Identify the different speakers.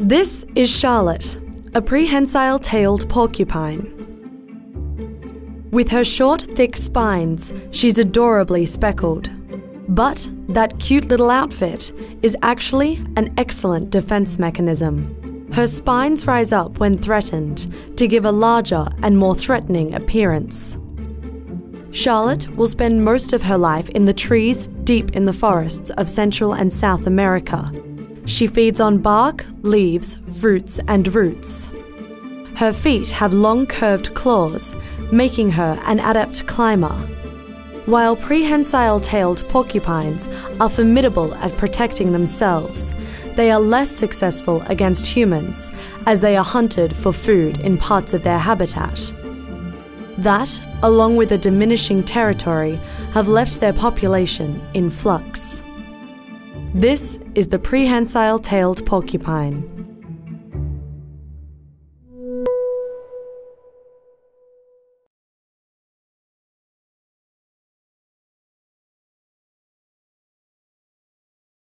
Speaker 1: This is Charlotte, a prehensile tailed porcupine. With her short, thick spines, she's adorably speckled. But that cute little outfit is actually an excellent defense mechanism. Her spines rise up when threatened to give a larger and more threatening appearance. Charlotte will spend most of her life in the trees deep in the forests of Central and South America. She feeds on bark, leaves, fruits, and roots. Her feet have long curved claws, making her an adept climber. While prehensile tailed porcupines are formidable at protecting themselves, they are less successful against humans as they are hunted for food in parts of their habitat. That, along with a diminishing territory, have left their population in flux. This is the prehensile tailed porcupine.